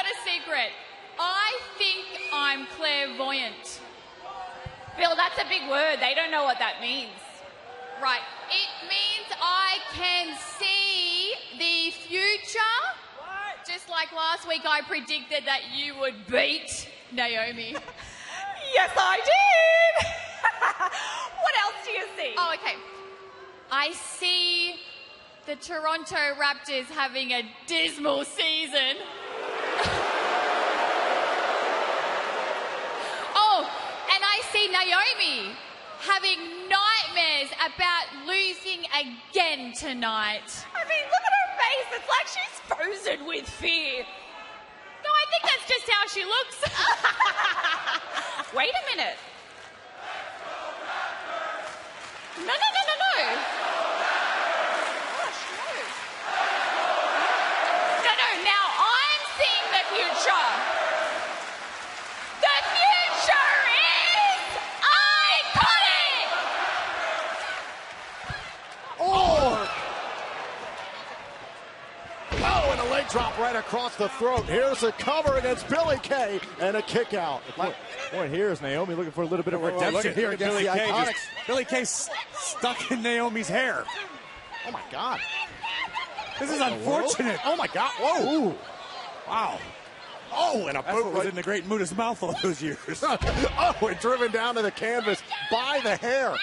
got a secret. I think I'm clairvoyant. Bill, that's a big word. They don't know what that means. Right. It means I can see the future. Just like last week, I predicted that you would beat Naomi. Yes, I did. what else do you see? oh, okay. I see the Toronto Raptors having a dismal season. oh, and I see Naomi having nightmares about losing again tonight. I mean, look at her face. It's like she's frozen with fear. No, I think that's just how she looks. Wait a minute. No, no, no, no, no. Gosh, no. No, no, now I'm seeing the future. The future is iconic! Oh! Oh, and a leg drop right across the throat. Here's a cover against Billie Kay and a kick out. Boy, boy, here's Naomi looking for a little bit of redemption look at- here look at against Billie the Kay Iconics. just- Billie Kay stuck in Naomi's hair. Oh my God. This is What in the world? unfortunate. Oh my God. Whoa. Wow. Oh, and a That's boot what was right- in the Great Muta's mouth all those years. oh, and driven down to the canvas by the hair.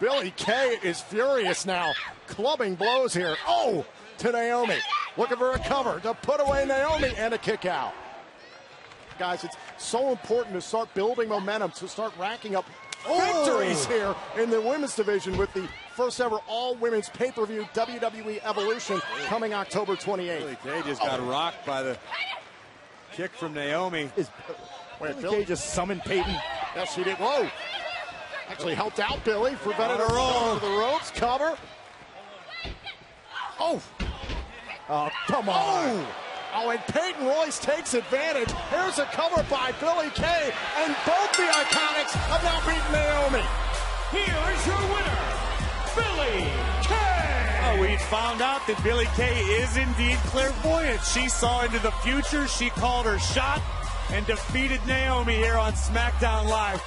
Billie Kay is furious now, clubbing blows here. Oh, to Naomi. Looking for a cover to put away Naomi and a kick out. Guys, it's so important to start building momentum, to start racking up victories oh. here in the women's division with the first ever all women's pay per view WWE Evolution coming October 28th. Billie Kay just got oh. rocked by the kick from Naomi. Is, wait, Billie Billie Kay just summoned Peyton. Yes, she did. Whoa. Actually helped out Billie, prevented On her her from own. the ropes. Cover. Oh. Oh, come on. Oh. Oh, and Peyton Royce takes advantage. Here's a cover by Billie Kay, and both the Iconics have now beaten Naomi. Here is your winner, Billie Kay. Oh, we found out that Billie Kay is indeed clairvoyant. She saw into the future. She called her shot and defeated Naomi here on SmackDown Live.